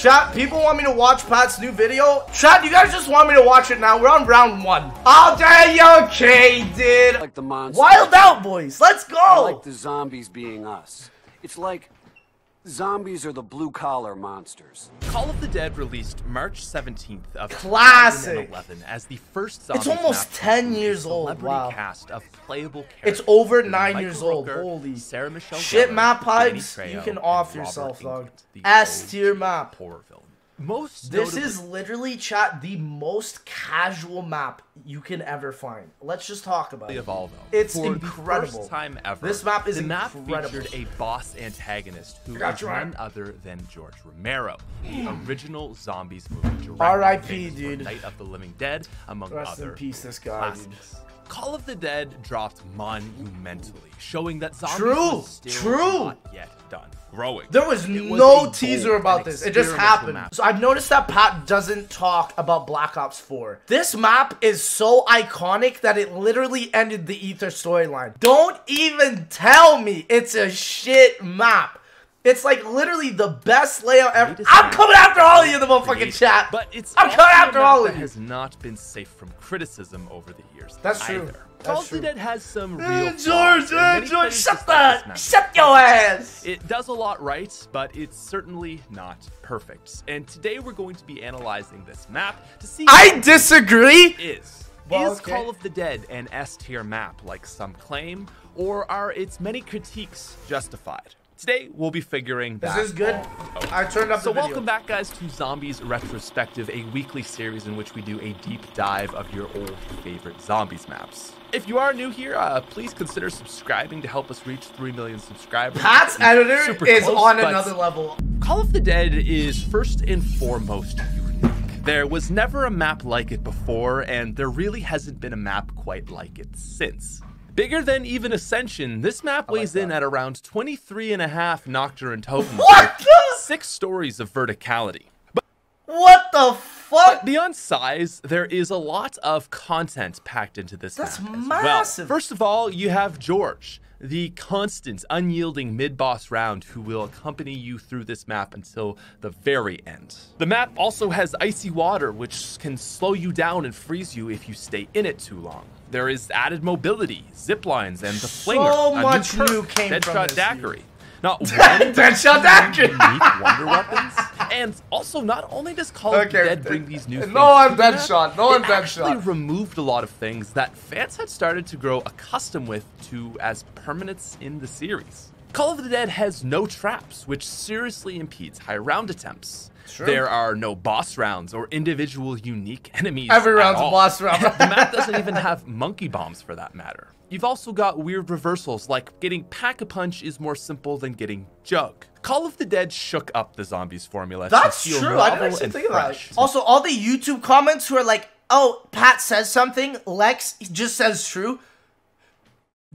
Chat, people want me to watch Pat's new video. Chat, you guys just want me to watch it now. We're on round one. All day, okay, dude. Like the monsters. Wild out, boys. Let's I go. like the zombies being us. It's like zombies are the blue collar monsters. Call of the Dead released March 17th of Classic. 2011 as the first zombies almost map 10 featuring a years old, celebrity wow. cast of playable characters It's over nine Michael years old. Rooker, Holy Sarah Michelle Shit Gellar, map Danny pipes, Trejo, you can and off Robert yourself, dog. Englund, S tier OG map. horror villain. Most This notably- is literally, chat, the most casual map you can ever find. Let's just talk about it. Evolvo. It's For incredible. The first time ever. This map is the map incredible. featured a boss antagonist who got is you, none other than George Romero, the original Zombies movie director. R.I.P., dude. Night of the Living Dead, among Rest in peace, this guy, classics. Call of the Dead dropped monumentally, showing that zombies True, was still true. not yet done growing. There was was no teaser about this. It just happened. map. So I've noticed that Pat doesn't talk about Black Ops 4. This map is so iconic that it literally ended the Aether storyline. Don't even tell me it's a shit map. It's like literally the best layout ever. I'm coming after all of you in the motherfucking chat. But it's I'm coming after all of you. has not been safe from criticism over the years. That's true. either. That's Call of true. the Dead has some real Eh, flaws, George, and eh, George, shut that! Shut your ass! It does a lot right, but it's certainly not perfect. And today we're going to be analyzing this map to see I disagree. is. Well, is okay. Call of the Dead an S tier map like some claim, or are its many critiques justified? Today we'll be figuring This that is good. out. I turned up So welcome back guys to Zombies Retrospective, a weekly series in which we do a deep dive of your old favorite Zombies maps. If you are new here, uh, please consider subscribing to help us reach 3 million subscribers. Pat's editor super is close, on another level. Call of the Dead is first and foremost unique. There was never a map like it before, and there really hasn't been a map quite like it since. Bigger than even Ascension, this map weighs in at around 23 and a half Nocturne totals What the- six stories of verticality. But What the fuck? beyond size, there is a lot of content packed into this That's map as massive. well. First of all, you have George, the constant, unyielding mid-boss round who will accompany you through this map until the very end. The map also has icy water, which can slow you down and freeze you if you stay in it too long. There is added mobility, zip lines, and the So flinger, a much new, perk, new came from Deadshot this, Daiquiri. Not one, Deadshot Daiquiri. unique wonder weapons. And also, not only does Call of Okay, Dead bring these new no, things I'm Deadshot. No, I'm it actually Deadshot. removed a lot of things that fans had started to grow accustomed with to as permanents in the series. Call of the Dead has no traps, which seriously impedes high round attempts. True. There are no boss rounds or individual unique enemies. Every round's a boss round. the map doesn't even have monkey bombs for that matter. You've also got weird reversals, like getting pack a punch is more simple than getting jug. Call of the Dead shook up the zombies formula. That's true. I didn't actually think of that. Also, all the YouTube comments who are like, "Oh, Pat says something. Lex just says true."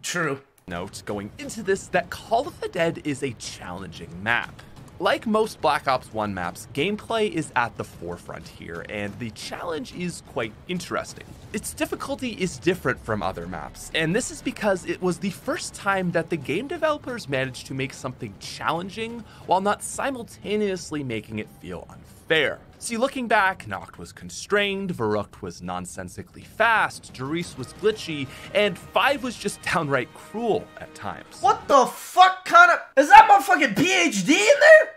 True. Note going into this that Call of the Dead is a challenging map. Like most Black Ops 1 maps, gameplay is at the forefront here, and the challenge is quite interesting. Its difficulty is different from other maps, and this is because it was the first time that the game developers managed to make something challenging while not simultaneously making it feel unfair. See, looking back, Nacht was constrained, Verrückt was nonsensically fast, Der Riese was glitchy, and 5 was just downright cruel at times. What the fuck kind of is that motherfucking PhD in there?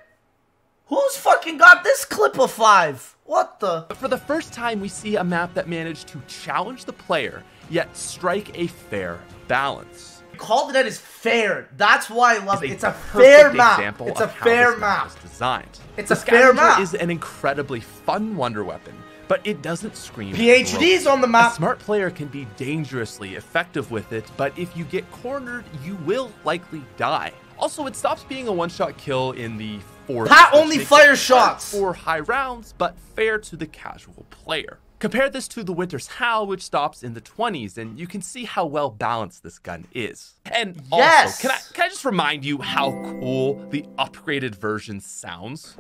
Who's fucking got this clip of five? What the? But for the first time, we see a map that managed to challenge the player, yet strike a fair balance. Call of the Dead is fair. That's why I love it. It's a fair map. It's a fair map. was designed. It's the a fair map. is an incredibly fun wonder weapon, but it doesn't scream. PhDs on the map. A smart player can be dangerously effective with it, but if you get cornered, you will likely die. Also, it stops being a one-shot kill in the fourth. Pat only makes fires it hard shots. for high rounds, but fair to the casual player. Compare this to the Winter's Howl, which stops in the 20s, and you can see how well balanced this gun is. And Yes! also, can I, can I just remind you how cool the upgraded version sounds?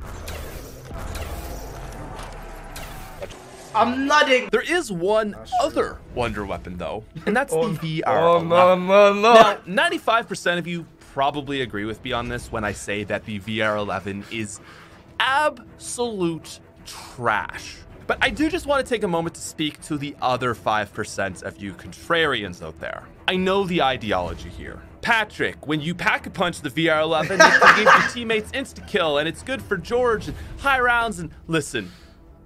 I'm nutting. There is one other wonder weapon, though, and that's the oh, VR. Oh 11. no no no! Now, 95% of you probably agree with me on this when I say that the VR11 is absolute trash. But I do just want to take a moment to speak to the other 5% of you contrarians out there. I know the ideology here. Patrick, when you pack a punch the VR11, it can give your teammates insta kill, and it's good for George and high rounds. And listen,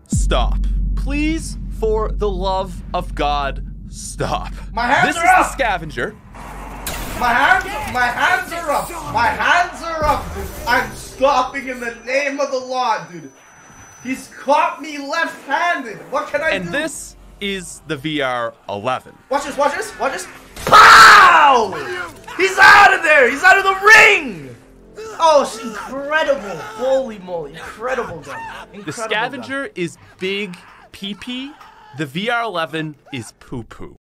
stop. Please, for the love of God, stop. My hands this are is up. the scavenger. My hands, my hands are up. My hands are up, dude. I'm stopping in the name of the law, dude. He's caught me left-handed. What can I And do? And this is the VR11. Watch this, watch this, watch this. Pow! He's out of there. He's out of the ring. Oh, it's incredible. Holy moly. Incredible gun. Incredible The scavenger is big PP. The VR11 is poo poo.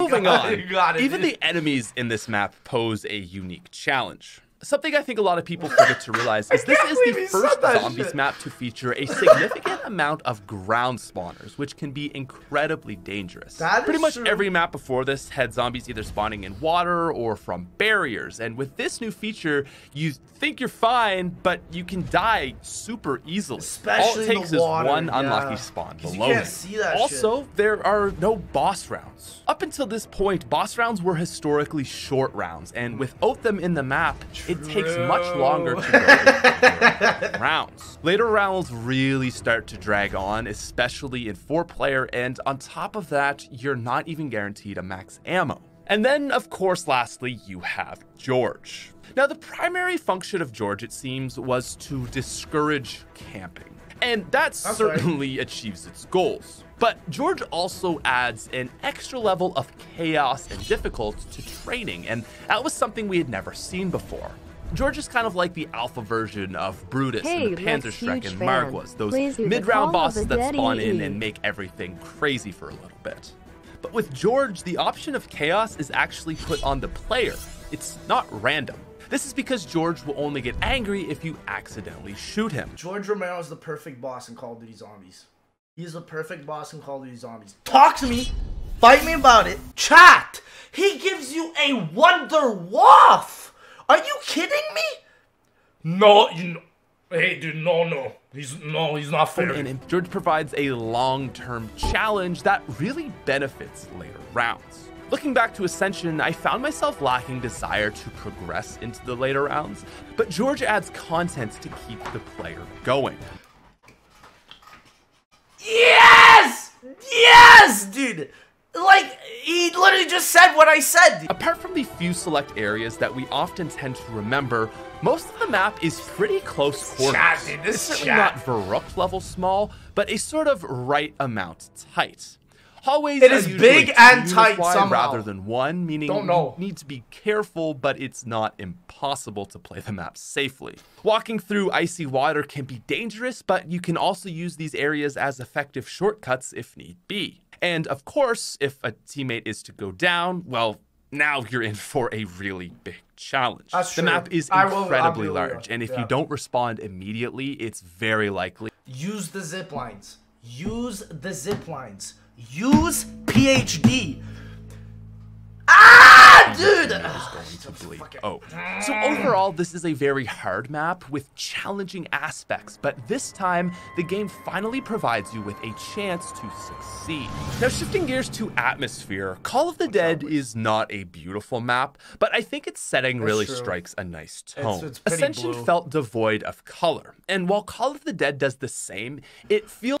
Moving on, it, you got it, even the enemies in this map pose a unique challenge. Something I think a lot of people forget to realize is this is the first zombies shit. map to feature a significant amount of ground spawners, which can be incredibly dangerous. That is Pretty much true. every map before this had zombies either spawning in water or from barriers, and with this new feature, you think you're fine, but you can die super easily. All Especially it in takes the water, is one yeah. unlucky spawn below can't you. see that also, there are no boss rounds. Up until this point, boss rounds were historically short rounds, and without them in the map, it takes much longer to go rounds. Later rounds really start to drag on, especially in four player, and on top of that, you're not even guaranteed a max ammo. And then, of course, lastly, you have George. Now, the primary function of George, it seems, was to discourage camping. And that That's right. certainly achieves its goals. But George also adds an extra level of chaos and difficult to training, and that was something we had never seen before. George is kind of like the alpha version of Brutus Hey, and the Lex, Panzerschreck huge and fan. Margwas, those Please do the mid-round bosses that spawn in and make everything crazy for a little bit. But with George, the option of chaos is actually put on the player. It's not random. This is because George will only get angry if you accidentally shoot him. George Romero is the perfect boss in Call of Duty Zombies. He's the perfect boss in Call of Duty Zombies. Talk to me. Fight me about it. Chat. He gives you a Wonder Waff. Are you kidding me? No, you. know, Hey, dude, no, no. He's no, he's not fair. And and George provides a long term challenge that really benefits later rounds. Looking back to Ascension, I found myself lacking desire to progress into the later rounds, but George adds content to keep the player going. Yes! Yes, dude! Like, he literally just said what I said. Apart from the few select areas that we often tend to remember, most of the map is pretty close quarters. chat, dude, this it's certainly chat. not Verrückt level small, but a sort of right amount tight. Hallways It are is usually big two and tight wide somehow. rather than one, meaning Don't know. you need to be careful, but it's not impossible to play the map safely. Walking through icy water can be dangerous, but you can also use these areas as effective shortcuts if need be. And of course, if a teammate is to go down, well, now you're in for a really big challenge. That's the true. map is I will- incredibly large, and if Yeah. you don't respond immediately, it's very likely Use the zip lines. Use the zip lines. Use PhD. Ah, dude! is going to bleed out. So oh. overall, this is a very hard map with challenging aspects, but this time, the game finally provides you with a chance to succeed. Now, shifting gears to atmosphere, Call of the Dead is not a beautiful map, but I think its setting really true. strikes a nice tone. it's pretty Ascension blue. felt devoid of color, and while Call of the Dead does the same, it feels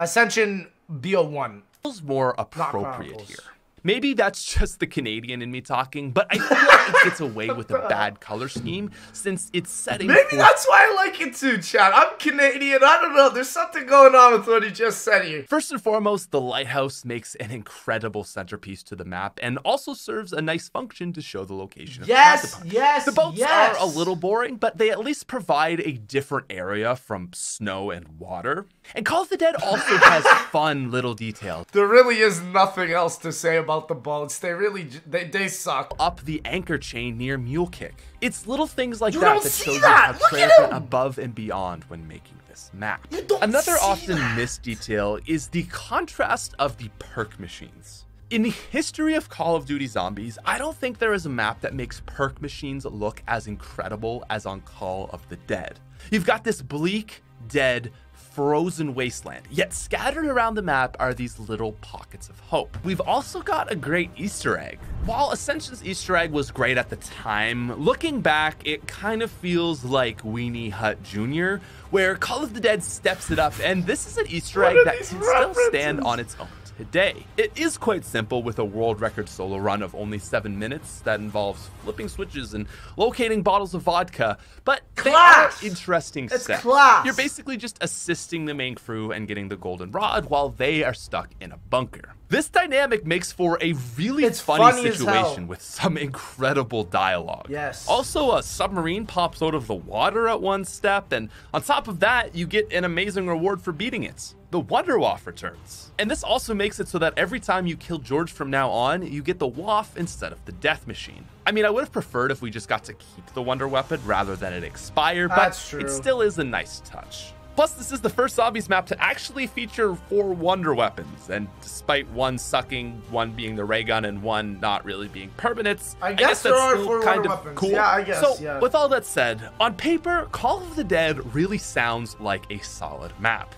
Ascension BO1. feels more appropriate here. Maybe that's just the Canadian in me talking, but I feel like it gets away with a bad color scheme since it's setting Maybe forth that's why I like it too, Chad. I'm Canadian. I don't know. There's something going on with what he just said here. First and foremost, the lighthouse makes an incredible centerpiece to the map and also serves a nice function to show the location of Yes, Counterpunch. yes, The boats yes. are a little boring, but they at least provide a different area from snow and water. And Call of the Dead also has fun little details. There really is nothing else to say about the boats. They really, they, they suck. up the anchor chain near Mule Kick. It's little things like You that that show you that! how Look went above and beyond when making this map. Another often that! missed detail is the contrast of the perk machines. In the history of Call of Duty Zombies, I don't think there is a map that makes perk machines look as incredible as on Call of the Dead. You've got this bleak, dead, frozen wasteland, yet scattered around the map are these little pockets of hope. We've also got a great Easter egg. While Ascension's Easter egg was great at the time, looking back, it kind of feels like Weenie Hut Jr., where Call of the Dead steps it up, and this is an Easter egg that can still stand on its own today. It is quite simple with a world record solo run of only seven minutes that involves flipping switches and locating bottles of vodka, but Class! they are interesting It's class! You're basically just assisting the main crew and getting the golden rod while they are stuck in a bunker. This dynamic makes for a really It's funny, funny situation with some incredible dialogue. Yes. Also, a submarine pops out of the water at one step, and on top of that, you get an amazing reward for beating it. The Wonder Waff returns. And this also makes it so that every time you kill George from now on, you get the Waff instead of the Death Machine. I mean, I would have preferred if we just got to keep the Wonder Weapon rather than it expire, but That's it still is a nice touch. Plus, this is the first Zombies map to actually feature four Wonder Weapons, and despite one sucking, one being the ray gun, and one not really being permanents, I guess there are still four kind Wonder of Weapons. cool. Yeah, I guess, So, yeah. with all that said, on paper, Call of the Dead really sounds like a solid map.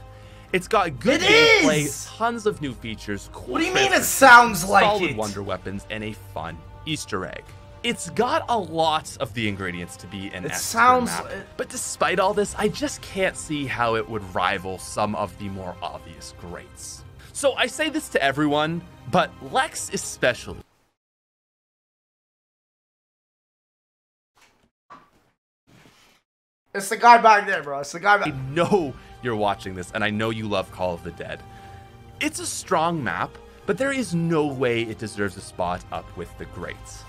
It's got good It gameplay, is! tons of new features, cool What do you mean it sounds like solid it? wonder weapons, and a fun Easter egg. It's got a lot of the ingredients to be an It sounds map, but despite all this, I just can't see how it would rival some of the more obvious greats. So I say this to everyone, but Lex especially. It's the guy back there, bro. It's the guy back. know you're watching this, and I know you love Call of the Dead. It's a strong map, but there is no way it deserves a spot up with the greats.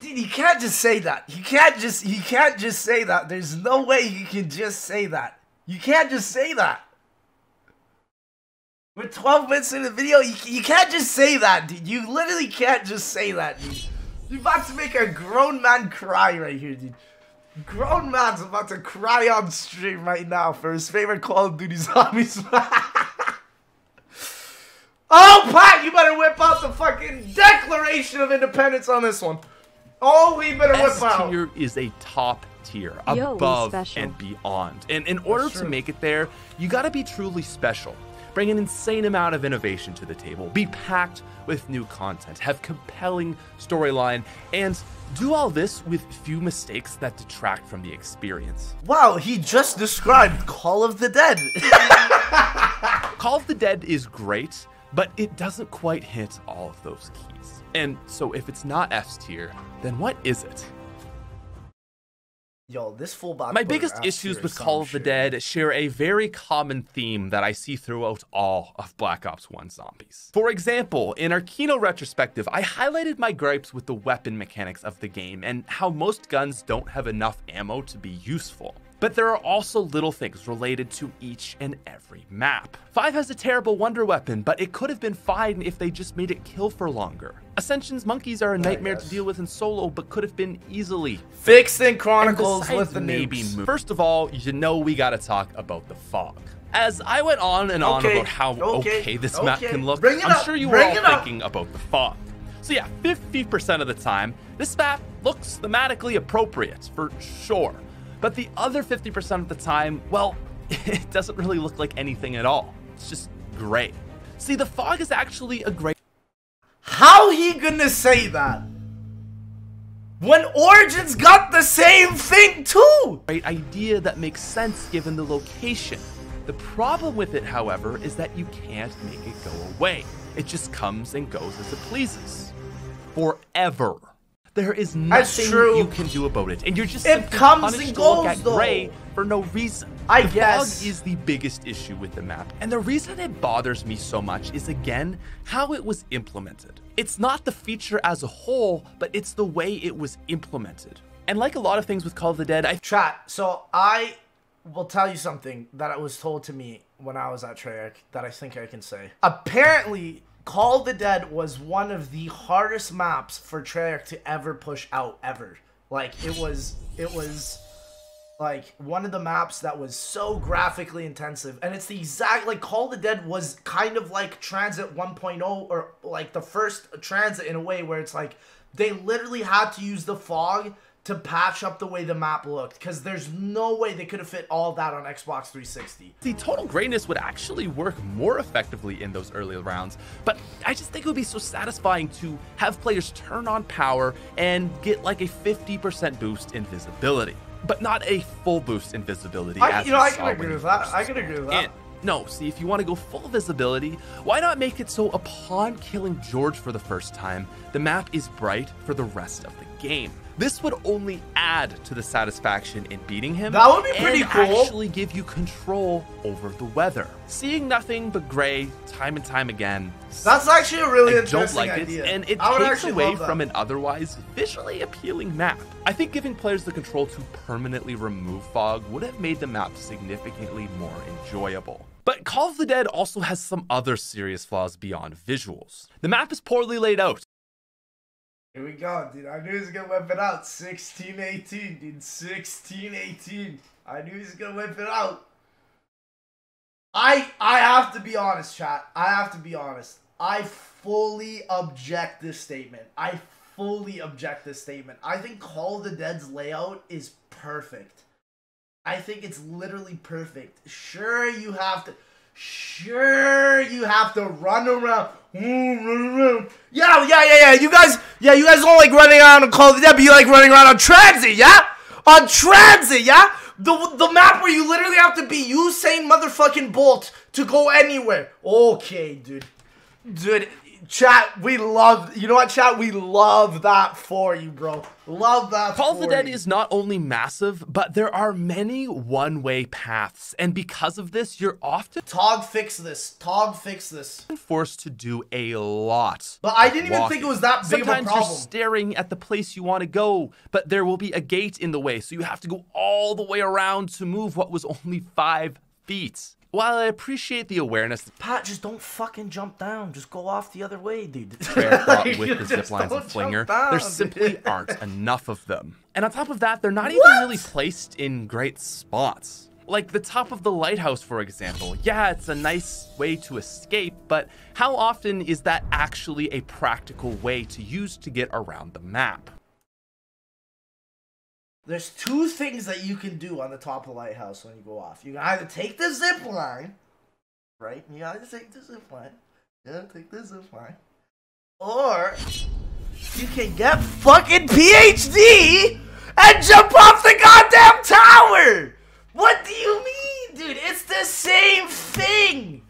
Dude, you can't just say that. You can't just you can't just say that. There's no way you can just say that. You can't just say that. We're 12 minutes in the video. You, you can't just say that, dude. You literally can't just say that, dude. You're about to make a grown man cry right here, dude. Grown man's about to cry on stream right now for his favorite Call of Duty Zombies. oh, Pat, you better whip out the fucking Declaration of Independence on this one. Oh, we better whip S out. tier is a top tier, Yo, above and beyond. And in order to make it there, you gotta be truly special. Bring an insane amount of innovation to the table, be packed with new content, have compelling storyline, and do all this with few mistakes that detract from the experience. Wow, he just described Call of the Dead. Call of the Dead is great, but it doesn't quite hit all of those keys. And so if it's not S tier, then what is it? Yo, this full bot. My biggest issues with Call of the shit. Dead share a very common theme that I see throughout all of Black Ops 1 Zombies. For example, in our Kino retrospective, I highlighted my gripes with the weapon mechanics of the game and how most guns don't have enough ammo to be useful. But there are also little things related to each and every map. 5 has a terrible wonder weapon, but it could have been fine if they just made it kill for longer. Ascension's monkeys are a ah, nightmare to deal with in solo, but could have been easily Fixed in Chronicles with the maybe First of all, you know we gotta talk about the fog. As I went on and on Okay, about how okay, okay, this map can look, I'm up, sure you were bring all it up. thinking about the fog. So yeah, 50% of the time, this map looks thematically appropriate, for sure. But the other 50% of the time, well, it doesn't really look like anything at all. It's just gray. See, the fog is actually a great How he gonna say that? When Origins got the same thing too! great idea that makes sense given the location. The problem with it, however, is that you can't make it go away. It just comes and goes as it pleases. Forever. There is nothing true. you can do about it, and you're just It comes and goes, at though. gray for no reason. I the guess. fog is the biggest issue with the map, and the reason it bothers me so much is again how it was implemented. It's not the feature as a whole, but it's the way it was implemented. And like a lot of things with Call of the Dead, I Chat, so I will tell you something that I was told to me when I was at Treyarch that I think I can say. Apparently, Call the Dead was one of the hardest maps for Treyarch to ever push out ever. Like it was it was like one of the maps that was so graphically intensive and it's the exact like call the dead was kind of like transit 1.0 or like the first transit in a way where it's like they literally had to use the fog to patch up the way the map looked because there's no way they could have fit all that on xbox 360 The total grayness would actually work more effectively in those early rounds, but I just think it would be so satisfying to have players turn on power and get like a 50% boost in visibility, but not a full boost in visibility. I, as you know i can agree with that i can agree with that and no, see, if you want to go full visibility, why not make it so upon killing George for the first time, the map is bright for the rest of the game? This would only add to the satisfaction in beating him. That would be pretty and cool. actually give you control over the weather. Seeing nothing but gray time and time again. that's actually a really I don't like idea it, and it takes away from an otherwise visually appealing map. I think giving players the control to permanently remove fog would have made the map significantly more enjoyable. But Call of the Dead also has some other serious flaws beyond visuals. The map is poorly laid out. Here we go, dude. I knew he was gonna whip it out. 16 18, dude. 16 18. I knew he was gonna whip it out. I I have to be honest, chat. I have to be honest. I fully object this statement. I fully object this statement. I think Call of the Dead's layout is perfect. I think it's literally perfect. Sure, you have to. Sure, you have to run around. Mm, around. Yeah, yeah, yeah, yeah. You guys, yeah, you guys don't like running around on Call of Dead, but you like running around on Transit, yeah? On Transit, yeah? The the map where you literally have to be Usain motherfucking Bolt to go anywhere. Okay, dude. Dude, chat, we love. You know what, chat? We love that for you, bro. Love that. Call of the Dead you. is not only massive, but there are many one way paths, and because of this, you're often Tog fix this. Tog fix this. forced to do a lot. But I didn't even think it was that big of a Sometimes you're staring at the place you want to go, but there will be a gate in the way, so you have to go all the way around to move what was only five feet. While I appreciate the awareness Pat, just don't fucking jump down. Just go off the other way, dude. Brought Like, with the zip lines and flinger, down, there simply aren't enough of them. And on top of that, they're not even really placed in great spots. Like the top of the lighthouse, for example. Yeah, it's a nice way to escape, but how often is that actually a practical way to use to get around the map? There's two things that you can do on the top of the lighthouse when you go off. You can either take the zip line, right? You either take the zip line. Yeah, take the zip line. Or you can get fucking PhD and jump off the goddamn tower. What do you mean, dude? It's the same thing.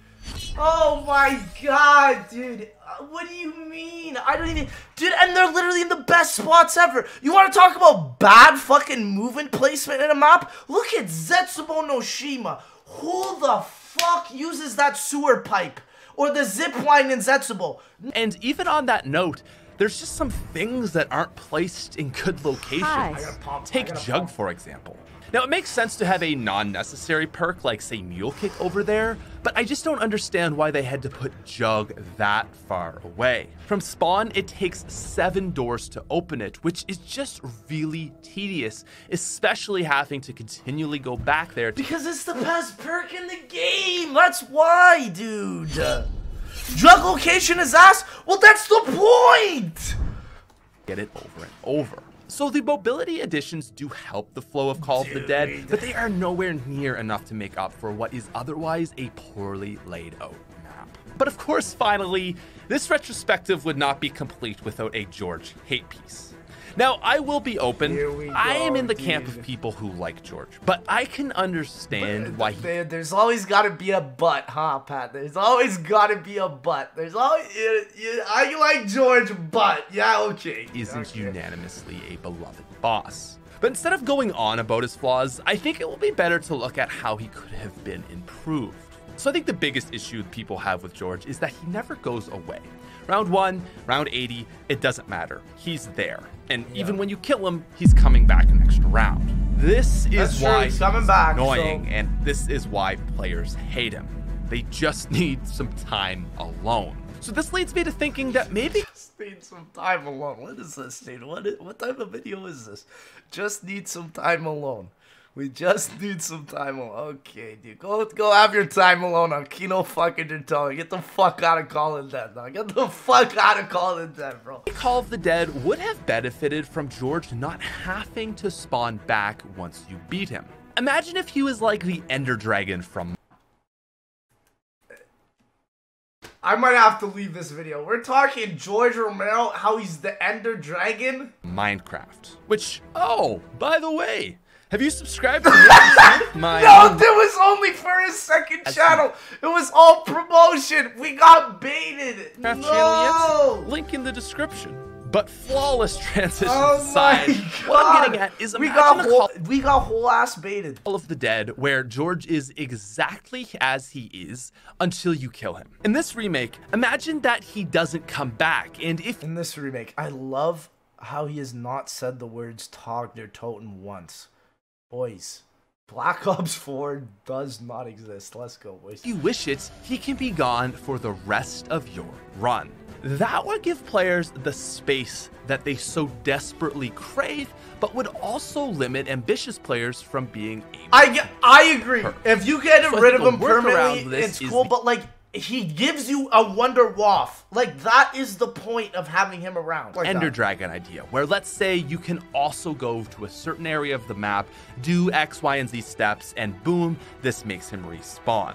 Oh my god, dude. Uh, What do you mean? I don't even. Dude, and they're literally in the best spots ever. You want to talk about bad fucking movement placement in a map? Look at Zetsubo no Shima. Who the fuck uses that sewer pipe? Or the zip line in Zetsubo? And even on that note, there's just some things that aren't placed in good locations. Hi. I gotta pump, I Take Jug, pump. for example. Now, it makes sense to have a non necessary perk like, say, Mule Kick over there, but I just don't understand why they had to put Jug that far away. From spawn, it takes seven doors to open it, which is just really tedious, especially having to continually go back there Because it's the best perk in the game. That's why, dude. Jug location is ass. Well, that's the point. get it over and over. So the mobility additions do help the flow of Call of the Dead, but they are nowhere near enough to make up for what is otherwise a poorly laid out map. But of course, finally, this retrospective would not be complete without a George hate piece. Now, I will be open. I am in the camp of people who like George, but I can understand why he there's always got to be a but, huh, Pat? There's always got to be a but. There's always. You, you, I like George, but yeah, okay. isn't Okay. unanimously a beloved boss. But instead of going on about his flaws, I think it will be better to look at how he could have been improved. So I think the biggest issue people have with George is that he never goes away. Round 1, round 80, it doesn't matter. He's there. And even when you kill him, he's coming back an extra round. This is That's why he's coming back, annoying, so- and this is why players hate him. They just need some time alone. So this leads me to thinking that maybe Just need some time alone. What is this, dude? What, is, what type of video is this? Just need some time alone. We just need some time alone. Okay, dude. Go go have your time alone on Kino fucking Dertone. Get the fuck out of Call of Dead, dog. Get the fuck out of Call of Dead, bro. Call of the Dead would have benefited from George not having to spawn back once you beat him. Imagine if he was like the Ender Dragon from I might have to leave this video. We're talking George Romero, how he's the Ender Dragon. Minecraft. Which, oh, by the way, have you subscribed to my No, that was only for his second channel. It was all promotion. We got baited. Minecraft no. Link in the description. But flawless transition Oh aside, what I'm getting at is we got whole, we got whole ass baited. All of the Dead where George is exactly as he is until you kill him. In this remake, imagine that he doesn't come back, and if In this remake, I love how he has not said the words Tag der Toten once. Boys, Black Ops 4 does not exist. Let's go, boys. If you wish it, he can be gone for the rest of your run. That would give players the space that they so desperately crave, but would also limit ambitious players from being able I I agree. If you get So rid of him permanently, it's cool. But like, he gives you a wonder waff. Like that is the point of having him around. Like Ender that. Dragon idea, where let's say you can also go to a certain area of the map, do X, Y, and Z steps, and boom, this makes him respawn.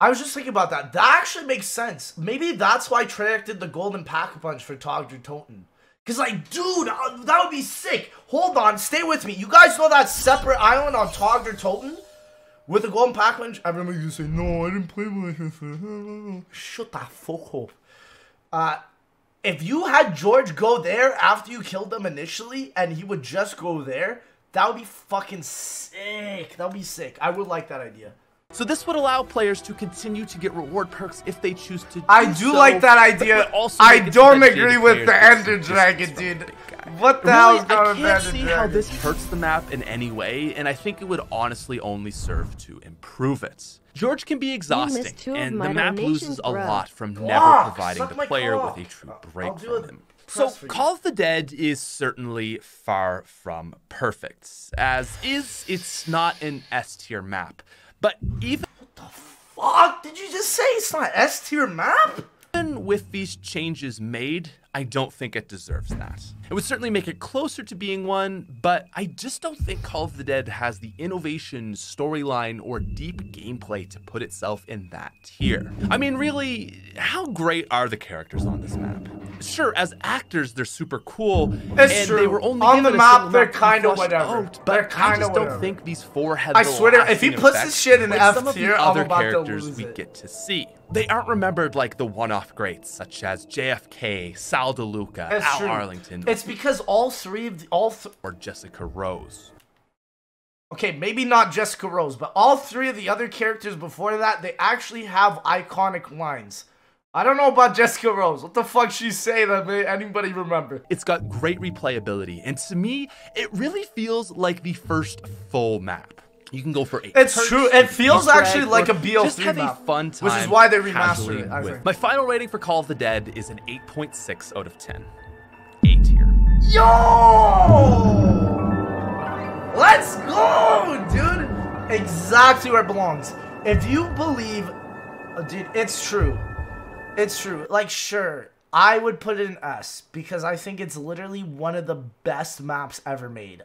I was just thinking about that. That actually makes sense. Maybe that's why Treyarch did the golden pack punch for Tag der Toten. Cause like, dude, uh, that would be sick. Hold on, stay with me. You guys know that separate island on Tag der Toten? With the golden pack punch? I remember you say, no, I didn't play with it. Shut the fuck up. Uh, if you had George go there after you killed him initially, and he would just go there, that would be fucking sick. That would be sick. I would like that idea. So this would allow players to continue to get reward perks if they choose to. I do do so, like that idea. also I make don't agree with the Ender Dragon, dude. from the big guy. What the Really, hell is going on with can't see Dragon? how this hurts the map in any way, and I think it would honestly only serve to improve it. George can be exhausting, and the map donations, loses a lot from never Fuck, providing the player cock. with a true break from him. So, press for you. Call of the Dead is certainly far from perfect. As is, it's not an S tier map. But even What the Fuck, did you just say it's not S tier map? Even with these changes made, I don't think it deserves that. It would certainly make it closer to being one, but I just don't think Call of the Dead has the innovation, storyline, or deep gameplay to put itself in that tier. I mean, really, how great are the characters on this map? Sure, as actors, they're super cool, It's and true. they were only On the map, they're kinda whatever. out, They're but I kinda just don't think these four have I swear to- if he puts this shit in like F some of tier, I'm other about to characters lose we it. get to see. They aren't remembered like the one-off greats such as JFK, Sal DeLuca, It's Al true. Arlington, It's because all three of the all. Th- or Jessica Rose. okay, maybe not Jessica Rose, but all three of the other characters before that, they actually have iconic lines. I don't know about Jessica Rose. What the fuck she say that made anybody remember? It's got great replayability, and to me, it really feels like the first full map. You can go for eight. It's true. It feels actually like a BO3 Just have map, a fun which is why they remastered it, I with- think. My final rating for Call of the Dead is an 8.6 out of 10. A tier. Yo! Let's go, dude! Exactly where it belongs. If you believe, oh, dude, it's true. It's true. Like, sure, I would put it in S because I think it's literally one of the best maps ever made.